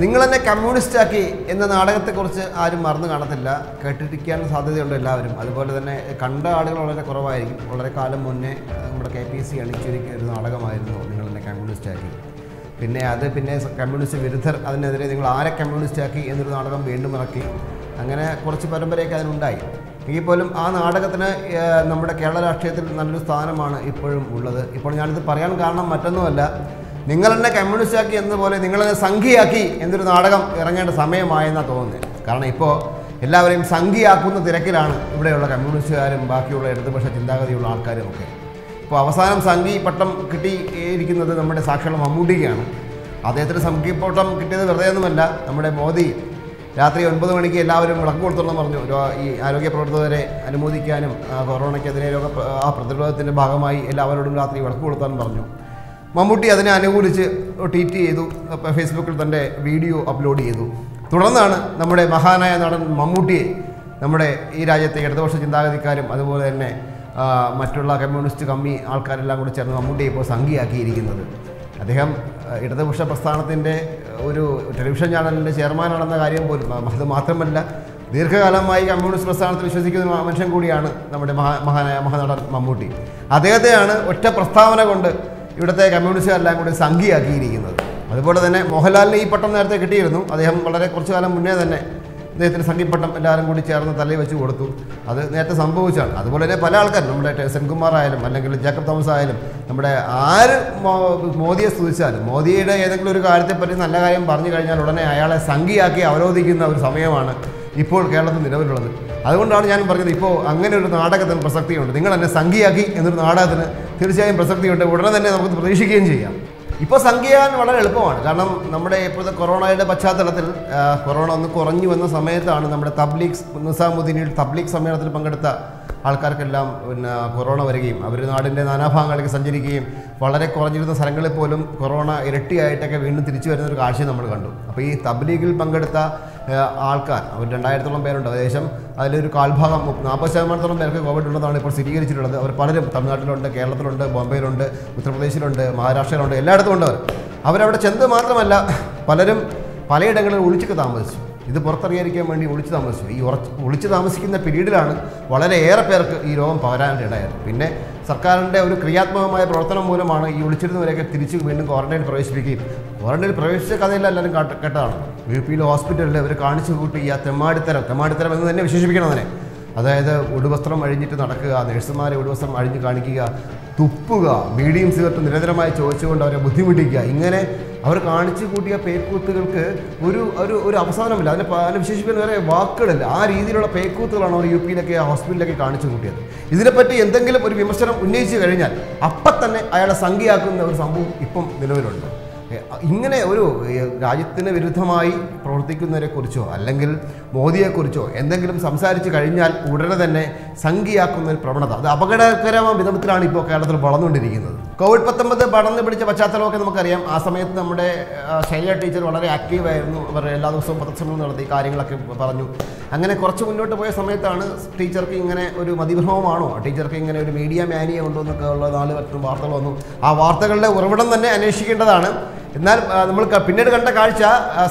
നിങ്ങൾ തന്നെ കമ്മ്യൂണിസ്റ്റാക്കി എന്ന നാടകത്തെക്കുറിച്ച് ആരും മറന്നു കാണത്തില്ല. കേട്ടിരിക്കാൻ സാധ്യതയുണ്ട് എല്ലാവരും. അതുപോലെ തന്നെ കണ്ട ആളുകൾ വളരെ കുറവായിരിക്കും. വളരെ കാലം മുന്നേ നമ്മുടെ കെ പി സി അണിച്ചൊരുക്കിയ ഒരു നാടകമായിരുന്നു നിങ്ങൾ തന്നെ കമ്മ്യൂണിസ്റ്റാക്കി. പിന്നെ അത് പിന്നെ കമ്മ്യൂണിസ്റ്റ് വിരുദ്ധർ അതിനെതിരെ നിങ്ങൾ ആരെ കമ്മ്യൂണിസ്റ്റാക്കി എന്നൊരു നാടകം വീണ്ടും ഇറക്കി. അങ്ങനെ കുറച്ച് പരമ്പരയൊക്കെ അതിനുണ്ടായി. എങ്കിൽ പോലും ആ നാടകത്തിന് നമ്മുടെ കേരള രാഷ്ട്രീയത്തിൽ നല്ലൊരു സ്ഥാനമാണ് ഇപ്പോഴും ഉള്ളത്. ഇപ്പോൾ ഞാനിത് പറയാൻ കാരണം മറ്റൊന്നുമല്ല. നിങ്ങൾ എന്നെ കമ്മ്യൂണിസ്റ്റാക്കി എന്നപോലെ നിങ്ങൾ എന്നെ സംഘിയാക്കി എന്നൊരു നാടകം ഇറങ്ങേണ്ട സമയമായെന്നാണ് തോന്നുന്നത് കാരണം ഇപ്പോൾ എല്ലാവരെയും സംഘിയാക്കുന്ന തിരക്കിലാണ് ഇവിടെയുള്ള കമ്മ്യൂണിസ്റ്റുകാരും ബാക്കിയുള്ള ഇടതുപക്ഷ ചിന്താഗതിയുള്ള ആൾക്കാരും ഒക്കെ ഇപ്പോൾ അവസാനം സംഘി പട്ടം കിട്ടിയിരിക്കുന്നത് നമ്മുടെ സാക്ഷാൽ മമ്മൂട്ടിക്കാണ്. അദ്ദേഹത്തിന് സംഘി പട്ടം കിട്ടിയത് വെറുതെ ഒന്നുമല്ല നമ്മുടെ മോദി രാത്രി ഒൻപത് മണിക്ക് എല്ലാവരും വിളക്ക് കൊടുത്തോളം പറഞ്ഞു. ഈ ആരോഗ്യ പ്രവർത്തകരെ അനുമോദിക്കാനും കൊറോണയ്ക്കെതിരെ രോഗ ആ പ്രതിരോധത്തിന്റെ ഭാഗമായി എല്ലാവരോടും രാത്രി വിളക്ക് കൊടുത്താനും പറഞ്ഞു. മമ്മൂട്ടി അതിനെ അനുകൂലിച്ച് ട്വീറ്റ് ചെയ്തു ഫേസ്ബുക്കിൽ തന്റെ വീഡിയോ അപ്ലോഡ് ചെയ്തു. തുടർന്നാണ് നമ്മുടെ മഹാനായ നടൻ മമ്മൂട്ടിയെ നമ്മുടെ ഈ രാജ്യത്തെ ഇടതുപക്ഷ ചിന്താഗതിക്കാരും അതുപോലെ തന്നെ മറ്റുള്ള കമ്മ്യൂണിസ്റ്റ് കമ്മി ആൾക്കാരെല്ലാം കൂടി ചേർന്ന് മമ്മൂട്ടിയെ ഇപ്പോൾ സംഘിയാക്കിയിരിക്കുന്നത്. അദ്ദേഹം ഇടതുപക്ഷ പ്രസ്ഥാനത്തിന്റെ ഒരു ടെലിവിഷൻ ചാനലിന്റെ ചെയർമാനാണെന്ന കാര്യം പോലും അത് മാത്രമല്ല ദീർഘകാലമായി കമ്മ്യൂണിസ്റ്റ് പ്രസ്ഥാനത്തിൽ വിശ്വസിക്കുന്ന മനുഷ്യൻ കൂടിയാണ് നമ്മുടെ മഹാ മഹാനായ മഹാനടൻ മമ്മൂട്ടി. അദ്ദേഹത്തെയാണ് ഒറ്റ പ്രസ്താവന കൊണ്ട് ഇവിടുത്തെ കമ്മ്യൂണിസ്റ്റുകാരെല്ലാം കൂടി സംഘിയാക്കിയിരിക്കുന്നത്. അതുപോലെ തന്നെ മോഹൻലാലിന് ഈ പട്ടം നേരത്തെ കിട്ടിയിരുന്നു. അദ്ദേഹം വളരെ കുറച്ചു കാലം മുന്നേ തന്നെ അദ്ദേഹത്തിന് സംഘിപ്പട്ടം എല്ലാവരും കൂടി ചേർന്ന് തലയിൽ വെച്ച് കൊടുത്തു. അത് നേരത്തെ സംഭവിച്ചാണ്. അതുപോലെ തന്നെ പല ആൾക്കാരും നമ്മുടെ സെൻകുമാർ ആയാലും അല്ലെങ്കിൽ ജാക്കബ് തോമസ് ആയാലും നമ്മുടെ ആര് മോദിയെ സ്തുതിച്ചാലും മോദിയുടെ ഏതെങ്കിലും ഒരു കാര്യത്തെപ്പറ്റി നല്ല കാര്യം പറഞ്ഞു കഴിഞ്ഞാൽ ഉടനെ അയാളെ സംഘിയാക്കി അവരോധിക്കുന്ന ഒരു സമയമാണ് ഇപ്പോൾ കേരളത്തിൽ നിലവിലുള്ളത്. അതുകൊണ്ടാണ് ഞാൻ പറഞ്ഞത് ഇപ്പോൾ അങ്ങനെ ഒരു നാടകത്തിന് പ്രസക്തിയുണ്ട്. നിങ്ങൾ എന്നെ സംഘിയാക്കി എന്നൊരു നാടകത്തിന് തീർച്ചയായും പ്രസക്തിയുണ്ട്. ഉടനെ തന്നെ നമുക്ക് പ്രതീക്ഷിക്കുകയും ചെയ്യാം. ഇപ്പോൾ സംഖ്യാൻ വളരെ എളുപ്പമാണ്. കാരണം നമ്മുടെ ഇപ്പോഴത്തെ കൊറോണയുടെ പശ്ചാത്തലത്തിൽ കൊറോണ ഒന്ന് കുറഞ്ഞു വന്ന സമയത്താണ് നമ്മുടെ തബ്ലീഗ് നിസാമുദ്ദീനിൽ തബ്ലീഗ് സമ്മേളനത്തിൽ പങ്കെടുത്ത ആൾക്കാർക്കെല്ലാം പിന്നെ കൊറോണ വരികയും അവർ നാടിന്റെ നാനാഭാഗങ്ങളിലേക്ക് സഞ്ചരിക്കുകയും വളരെ കുറഞ്ഞിരുന്ന സ്ഥലങ്ങളിൽ പോലും കൊറോണ ഇരട്ടിയായിട്ടൊക്കെ വീണ്ടും തിരിച്ചു വരുന്ന ഒരു കാഴ്ച നമ്മൾ കണ്ടു. അപ്പോൾ ഈ തബ്ലീഗിൽ പങ്കെടുത്ത ആൾക്കാർ. അവർ രണ്ടായിരത്തോളം പേരുണ്ട്. ഏകദേശം അതിലൊരു കാൽഭാഗം നാൽപ്പത് ശതമാനത്തോളം പേർക്ക് കോവിഡ് ഉള്ളതാണ് ഇപ്പോൾ സ്ഥിരീകരിച്ചിട്ടുള്ളത്. അവർ പലരും തമിഴ്നാട്ടിലുണ്ട് കേരളത്തിലുണ്ട് ബോംബെയിലുണ്ട് ഉത്തർപ്രദേശിലുണ്ട് മഹാരാഷ്ട്രയിലുണ്ട് എല്ലായിടത്തും ഉണ്ട് അവർ. അവരവിടെ ചെന്ന് മാത്രമല്ല പലരും പലയിടങ്ങളിൽ ഒളിച്ചൊക്കെ താമസിച്ചു. ഇത് പുറത്തറിയാതിരിക്കാൻ വേണ്ടി ഒളിച്ചു താമസിച്ചു. ഈ ഉറച്ച് ഒളിച്ചു താമസിക്കുന്ന പീരീഡിലാണ് വളരെയേറെ പേർക്ക് ഈ രോഗം പകരാനിടയായത് പിന്നെ സർക്കാരിന്റെ ഒരു ക്രിയാത്മകമായ പ്രവർത്തനം മൂലമാണ് ഈ ഒളിച്ചിരുന്നവരെയൊക്കെ തിരിച്ച് വീണ്ടും ക്വാറന്റൈനിൽ പ്രവേശിപ്പിക്കുകയും. ക്വാറന്റൈനിൽ പ്രവേശിച്ച കഥയെല്ലാം എല്ലാവരും കേട്ടതാണ്. യു പിയിലെ ഹോസ്പിറ്റലിൽ അവർ കാണിച്ചു കൂട്ടി ആ തെമ്മാടിത്തരം തെമ്മാടിത്തരം എന്ന് തന്നെ വിശേഷിപ്പിക്കണം അതിനെ. അതായത് ഉടുവസ്ത്രം അഴിഞ്ഞിട്ട് നടക്കുക നഴ്സുമാരെ ഉടുവസ്ത്രം അഴിഞ്ഞ് കാണിക്കുക തുപ്പുക ബീഡിയും സിഗരറ്റും നിരന്തരമായി ചോദിച്ചുകൊണ്ട് അവരെ ബുദ്ധിമുട്ടിക്കുക. ഇങ്ങനെ അവർ കാണിച്ചു കൂട്ടിയ പേക്കൂത്തുകൾക്ക് ഒരു ഒരു ഒരു അവസാനമില്ല. അതിനെ അതിനെ വിശേഷിപ്പിക്കാൻ വേറെ വാക്കുകളില്ല. ആ രീതിയിലുള്ള പേക്കൂത്തുകളാണ് അവർ യു പിയിലൊക്കെ ഹോസ്പിറ്റലിലൊക്കെ കാണിച്ചു കൂട്ടിയത്. ഇതിനെപ്പറ്റി എന്തെങ്കിലും ഒരു വിമർശനം ഉന്നയിച്ചു കഴിഞ്ഞാൽ അപ്പം തന്നെ അയാളെ സംഖ്യയാക്കുന്ന ഒരു സംഭവം ഇപ്പം നിലവിലുണ്ട്. ഇങ്ങനെ ഒരു രാജ്യത്തിന് വിരുദ്ധമായി പ്രവർത്തിക്കുന്നവരെ കുറിച്ചോ അല്ലെങ്കിൽ മോദിയെക്കുറിച്ചോ എന്തെങ്കിലും സംസാരിച്ചു കഴിഞ്ഞാൽ ഉടനെ തന്നെ സംഖ്യയാക്കുന്ന ഒരു പ്രവണത. അത് അപകടകരമായ വിധത്തിലാണ് ഇപ്പോൾ കേരളത്തിൽ വളർന്നുകൊണ്ടിരിക്കുന്നത്. കോവിഡ് പത്തൊമ്പത് പടർന്നു പിടിച്ച പശ്ചാത്തലമൊക്കെ നമുക്കറിയാം. ആ സമയത്ത് നമ്മുടെ ശൈല ടീച്ചർ വളരെ ആക്റ്റീവായിരുന്നു. അവർ എല്ലാ ദിവസവും പ്രദർശനം നടത്തി കാര്യങ്ങളൊക്കെ പറഞ്ഞു. അങ്ങനെ കുറച്ച് മുന്നോട്ട് പോയ സമയത്താണ് ടീച്ചർക്ക് ഇങ്ങനെ ഒരു മതിഭ്രമമാണോ? ടീച്ചർക്ക് ഇങ്ങനെ ഒരു മീഡിയ മാനിയ ഉണ്ടോ എന്നൊക്കെ ഉള്ള നാല് വർഷം വാർത്തകൾ വന്നു. ആ വാർത്തകളുടെ ഉറവിടം തന്നെ അന്വേഷിക്കേണ്ടതാണ്. എന്നാൽ നമ്മൾ പിന്നീട് കണ്ട കാഴ്ച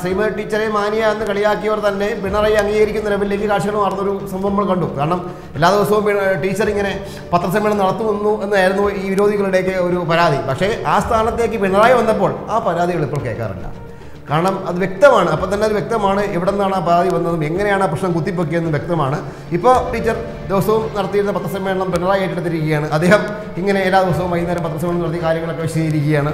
ശ്രീമതി ടീച്ചറെ മാനിയ എന്ന് കളിയാക്കിയവർ തന്നെ പിണറായി അംഗീകരിക്കുന്ന ലെവലിലേക്ക് കാഴ്ചകൾ മാറുന്നൊരു സംഭവം നമ്മൾ കണ്ടു. കാരണം എല്ലാ ദിവസവും ടീച്ചർ ഇങ്ങനെ പത്രസമ്മേളനം നടത്തുന്നു എന്നായിരുന്നു ഈ വിരോധികളുടെയൊക്കെ ഒരു പരാതി. പക്ഷേ ആ സ്ഥാനത്തേക്ക് പിണറായി വന്നപ്പോൾ ആ പരാതികൾ ഇപ്പോൾ കേൾക്കാറില്ല. കാരണം അത് വ്യക്തമാണ്. അപ്പം തന്നെ അത് വ്യക്തമാണ്. എവിടെ നിന്നാണ് ആ പാതി വന്നതും എങ്ങനെയാണ് ആ പ്രശ്നം കുത്തിപ്പൊക്കിയതെന്നും വ്യക്തമാണ്. ഇപ്പോൾ ടീച്ചർ ദിവസവും നടത്തിയിരുന്ന പത്രസമ്മേളനം പിണറായി ഏറ്റെടുത്തിരിക്കുകയാണ്. അദ്ദേഹം ഇങ്ങനെ എല്ലാ ദിവസവും വൈകുന്നേരം പത്രസമ്മേളനം നടത്തി കാര്യങ്ങളൊക്കെ വിശദീകരിക്കുകയാണ്.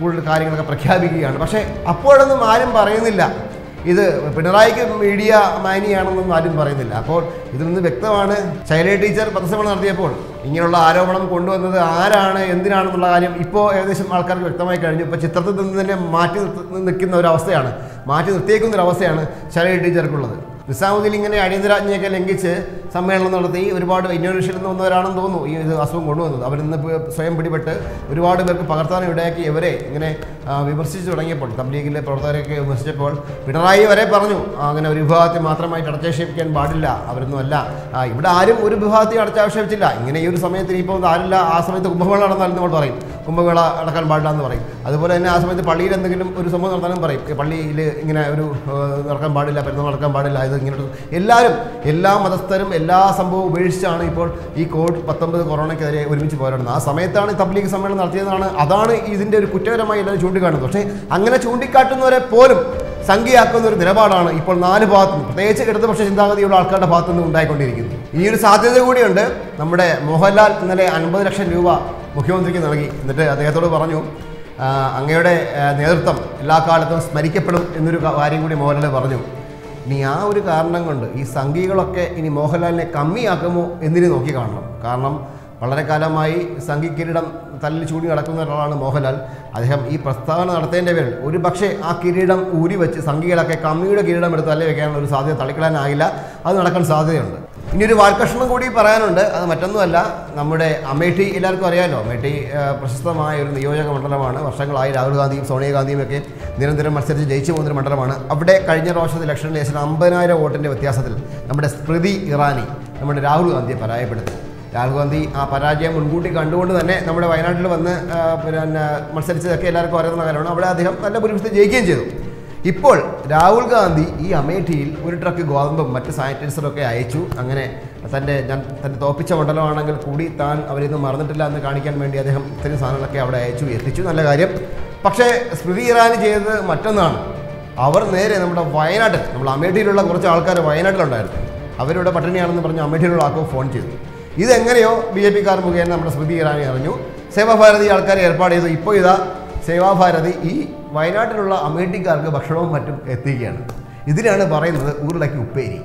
കൂടുതൽ കാര്യങ്ങളൊക്കെ പ്രഖ്യാപിക്കുകയാണ്. പക്ഷേ അപ്പോഴൊന്നും ആരും പറയുന്നില്ല. ഇത് പിണറായിക്ക് മീഡിയ മാനിയാണെന്നൊന്നും ആരും പറയുന്നില്ല. അപ്പോൾ ഇതിൽ നിന്ന് വ്യക്തമാണ് ശൈലജ ടീച്ചർ പത്രസമ്മേളനം നടത്തിയപ്പോൾ ഇങ്ങനെയുള്ള ആരോപണം കൊണ്ടുവന്നത് ആരാണ് എന്തിനാണെന്നുള്ള കാര്യം ഇപ്പോൾ ഏകദേശം ആൾക്കാർക്ക് വ്യക്തമായി കഴിഞ്ഞു. ഇപ്പോൾ ചിത്രത്തിൽ നിന്ന് തന്നെ മാറ്റി നിൽക്കുന്ന ഒരു അവസ്ഥയാണ്. മാറ്റി നിർത്തിയേക്കുന്ന ഒരു അവസ്ഥയാണ് ശൈലജ ടീച്ചർക്കുള്ളത്. നിസാമുദ്ദീൻ ഇങ്ങനെ അടിയന്തരാജ്ഞയൊക്കെ ലംഘിച്ച് സമ്മേളനം നടത്തി ഒരുപാട് ഇന്തോനേഷ്യയിൽ നിന്ന് വന്നവരാണെന്ന് തോന്നുന്നു ഈ ഇത് അസുഖം കൊണ്ടുവന്നത്. അവരിന്ന് സ്വയം പിടിപെട്ട് ഒരുപാട് പേർക്ക് പകർത്താൻ ഇടയാക്കി ഇവരെ ഇങ്ങനെ വിമർശിച്ചു തുടങ്ങിയപ്പോൾ തബ്ലീഗിലെ പ്രവർത്തകരെയൊക്കെ വിമർശിച്ചപ്പോൾ പിണറായി വരെ പറഞ്ഞു അങ്ങനെ ഒരു വിഭാഗത്തെ മാത്രമായിട്ട് അടച്ചാക്ഷേപിക്കാൻ പാടില്ല അവരൊന്നും അല്ല. ഇവിടെ ആരും ഒരു വിഭാഗത്തെ അടച്ചാക്ഷേപിച്ചില്ല ഇങ്ങനെ ഈ ഒരു സമയത്ത് ഇപ്പോൾ ആരില്ല ആ സമയത്ത് കുംഭമേള നടന്നാലും നമ്മൾ പറയും. കുംഭമേള നടക്കാൻ പാടില്ല എന്ന് പറയും. അതുപോലെ തന്നെ ആ സമയത്ത് പള്ളിയിൽ എന്തെങ്കിലും ഒരു സംഭവം നടത്താനും പറയും. പള്ളിയിൽ ഇങ്ങനെ ഒരു നടക്കാൻ പാടില്ല പെരുന്നാൾ നടക്കാൻ പാടില്ല ഇത് ഇങ്ങനെ എല്ലാവരും എല്ലാ മതസ്ഥരും എല്ലാ സംഭവവും ഉപേക്ഷിച്ചാണ് ഇപ്പോൾ ഈ കോവിഡ് പത്തൊമ്പത് കൊറോണയ്ക്കെതിരെ ഒരുമിച്ച് പോരാടുന്നത്. ആ സമയത്താണ് തബ്ലീഗ് സമ്മേളനം നടത്തിയതാണ് അതാണ് ഇതിന്റെ ഒരു കുറ്റകരമായി എല്ലാവരും ചൂണ്ടിക്കാട്ടുന്നത് പക്ഷേ അങ്ങനെ ചൂണ്ടിക്കാട്ടുന്നവരെ പോലും സംഖ്യയാക്കുന്ന ഒരു നിലപാടാണ് ഇപ്പോൾ നാല് ഭാഗത്തു നിന്ന് പ്രത്യേകിച്ച് ഇടതുപക്ഷ ചിന്താഗതിയുള്ള ആൾക്കാരുടെ ഭാഗത്തു നിന്ന് ഉണ്ടായിക്കൊണ്ടിരിക്കുന്നത്. ഈ ഒരു സാധ്യത കൂടിയുണ്ട്. നമ്മുടെ മോഹൻലാൽ ഇന്നലെ അൻപത് ലക്ഷം രൂപ മുഖ്യമന്ത്രിക്ക് നൽകി. എന്നിട്ട് അദ്ദേഹത്തോട് പറഞ്ഞു അങ്ങയുടെ നേതൃത്വം എല്ലാ കാലത്തും സ്മരിക്കപ്പെടും എന്നൊരു കാര്യം കൂടി മോഹൻലാൽ പറഞ്ഞു. ഇനി ആ ഒരു കാരണം കൊണ്ട് ഈ സംഘികളൊക്കെ ഇനി മോഹൻലാലിനെ കമ്മിയാക്കുമോ എന്നിനി നോക്കി കാണണം. കാരണം വളരെ കാലമായി സംഘി കിരീടം തല്ലിൽ ചൂടി നടക്കുന്ന ഒരാളാണ് മോഹൻലാൽ. അദ്ദേഹം ഈ പ്രസ്താവന നടത്തേണ്ട പേരിൽ ഒരു പക്ഷേ ആ കിരീടം ഊരി വെച്ച് സംഘികളൊക്കെ കമ്മിയുടെ കിരീടം എടുത്ത് തല്ലി വെക്കാനുള്ള ഒരു സാധ്യത തള്ളിക്കളയാനാകില്ല അത് നടക്കാൻ സാധ്യതയുണ്ട്. ഇനി ഒരു വാർക്കഷണം കൂടി പറയാനുണ്ട്. അത് മറ്റൊന്നുമല്ല നമ്മുടെ അമേഠി എല്ലാവർക്കും അറിയാമല്ലോ അമേഠി പ്രശസ്തമായ ഒരു നിയോജക മണ്ഡലമാണ്. വർഷങ്ങളായി രാഹുൽ ഗാന്ധിയും സോണിയാഗാന്ധിയും ഒക്കെ നിരന്തരം മത്സരിച്ച് ജയിച്ചു പോകുന്നൊരു മണ്ഡലമാണ്. അവിടെ കഴിഞ്ഞ പ്രാവശ്യത്തെ ഇലക്ഷനിൽ ഏകദേശം അമ്പതിനായിരം വോട്ടിന്റെ വ്യത്യാസത്തിൽ നമ്മുടെ സ്മൃതി ഇറാനി നമ്മുടെ രാഹുൽ ഗാന്ധിയെ പരാജയപ്പെടുത്തി. രാഹുൽ ഗാന്ധി ആ പരാജയം മുൻകൂട്ടി കണ്ടുകൊണ്ട് തന്നെ നമ്മുടെ വയനാട്ടിൽ വന്ന് പിന്നെ മത്സരിച്ചതൊക്കെ എല്ലാവർക്കും അറിയുന്ന കാര്യമാണ്. അവിടെ അദ്ദേഹം നല്ല ഭൂരിപക്ഷത്തിൽ ജയിക്കുകയും ചെയ്തു. ഇപ്പോൾ രാഹുൽ ഗാന്ധി ഈ അമേഠിയിൽ ഒരു ട്രക്ക് ഗോതമ്പും മറ്റ് സാനിറ്റൈസറൊക്കെ അയച്ചു. അങ്ങനെ തന്റെ ഞാൻ തന്റെ തോപ്പിച്ച മണ്ഡലമാണെങ്കിൽ കൂടി താൻ അവരിന്ന് മറന്നിട്ടില്ല എന്ന് കാണിക്കാൻ വേണ്ടി അദ്ദേഹം ഇത്രയും സാധനങ്ങളൊക്കെ അവിടെ അയച്ചു എത്തിച്ചു. നല്ല കാര്യം. പക്ഷേ സ്മൃതി ഇറാനി ചെയ്തത് മറ്റൊന്നാണ്. അവർ നേരെ നമ്മുടെ വയനാട്ടിൽ നമ്മൾ അമേഠിയിലുള്ള കുറച്ച് ആൾക്കാർ വയനാട്ടിലുണ്ടായിരുന്നു. അവരിവിടെ പട്ടിണിയാണെന്ന് പറഞ്ഞ് അമേഠിയിലുള്ള ആൾക്കോ ഫോൺ ചെയ്തു. ഇതെങ്ങനെയോ ബി ജെ പിക്കാർ മുഖേന നമ്മുടെ സ്മൃതി ഇറാനി അറിഞ്ഞു. സേവാഭാരതി ആൾക്കാരെ ഏർപ്പാട് ചെയ്തു. ഇപ്പോൾ ഇതാ സേവാഭാരതി ഈ വയനാട്ടിലുള്ള അമേഠിക്കാർക്ക് ഭക്ഷണവും മറ്റും എത്തിക്കുകയാണ്. ഇതിനാണ് പറയുന്നത് ഉരുളയ്ക്ക് ഉപ്പേരി.